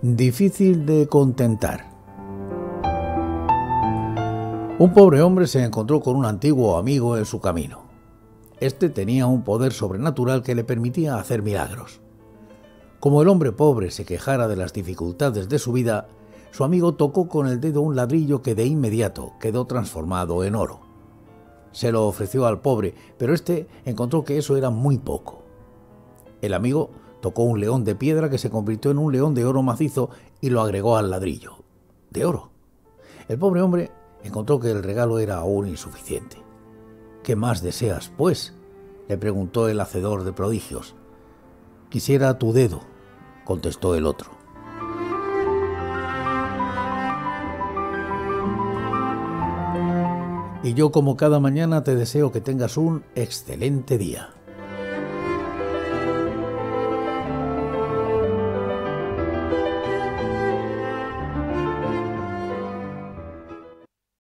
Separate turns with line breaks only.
Difícil de contentar. Un pobre hombre se encontró con un antiguo amigo en su camino. Este tenía un poder sobrenatural que le permitía hacer milagros. Como el hombre pobre se quejara de las dificultades de su vida, su amigo tocó con el dedo un ladrillo que de inmediato quedó transformado en oro. Se lo ofreció al pobre, pero éste encontró que eso era muy poco. El amigo tocó un león de piedra que se convirtió en un león de oro macizo y lo agregó al ladrillo. De oro. El pobre hombre encontró que el regalo era aún insuficiente. ¿Qué más deseas, pues? le preguntó el hacedor de prodigios. Quisiera tu dedo, contestó el otro. Y yo como cada mañana te deseo que tengas un excelente día.